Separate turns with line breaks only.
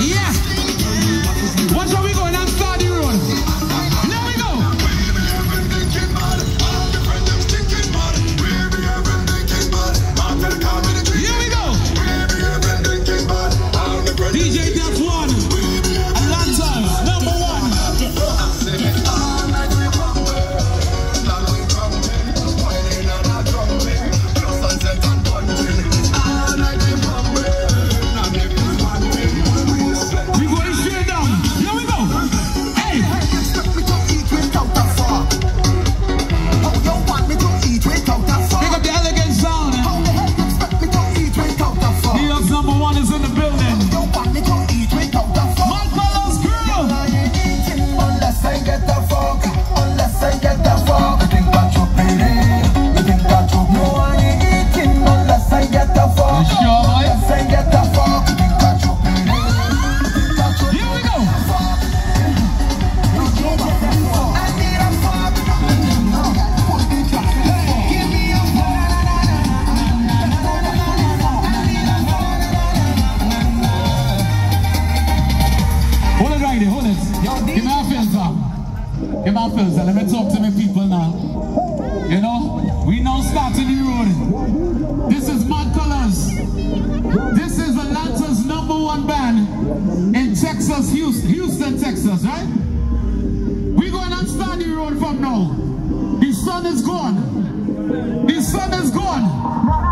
Yeah. Number one is in the filter. Give me a filter. Let me talk to my people now. You know, we now starting the road. This is Mad Colors. This is Atlanta's number one band in Texas, Houston, Houston, Texas, right? We going and start the road from now. The sun is gone. The sun is gone.